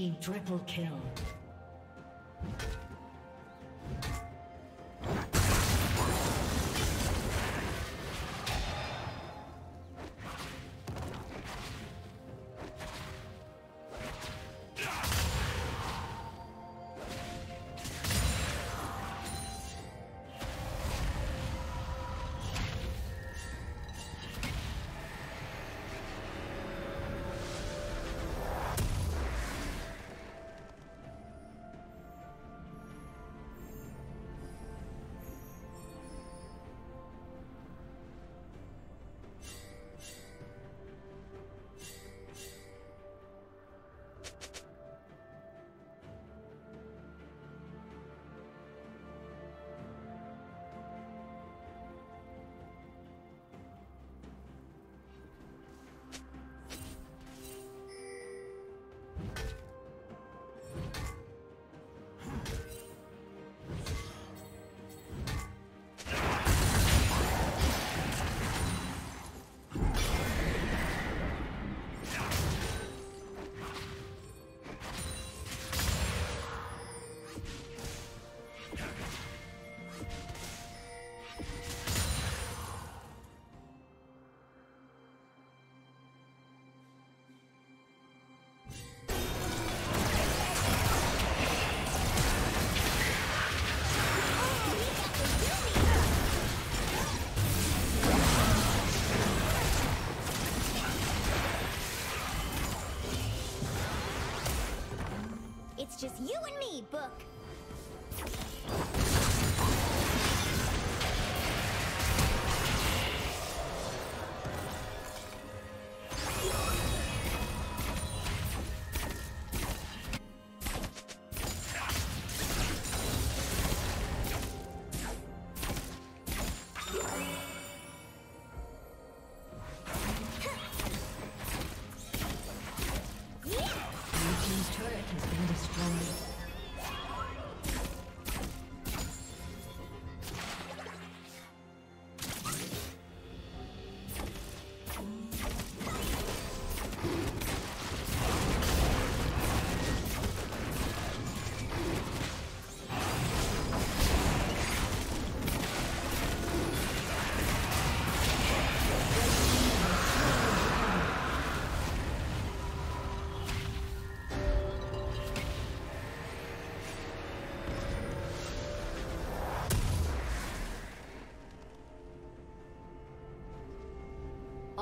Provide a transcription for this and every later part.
team triple kill. Just you and me, Book.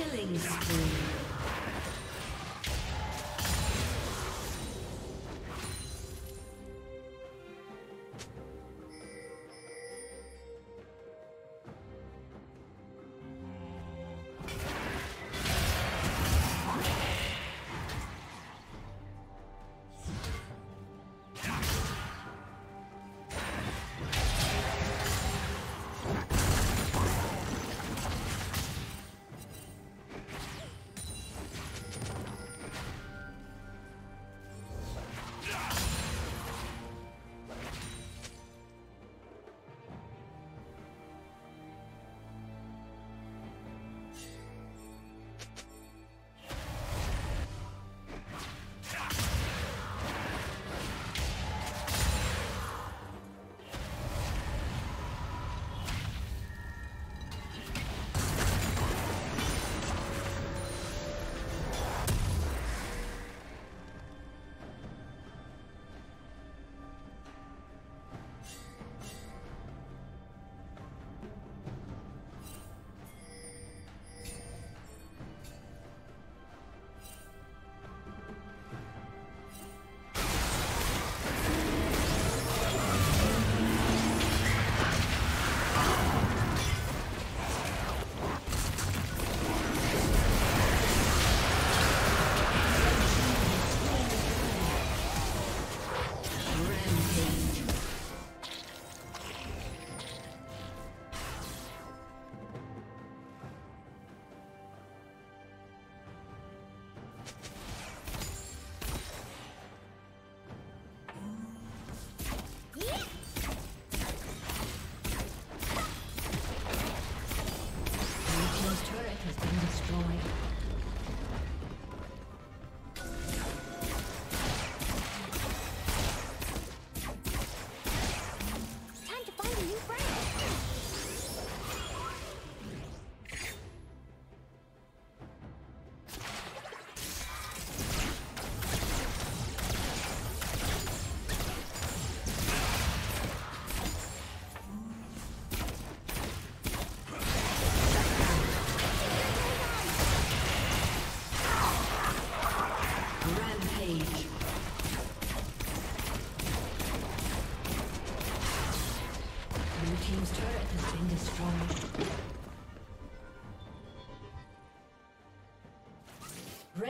Killing spree.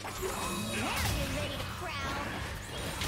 Now you're ready to crown!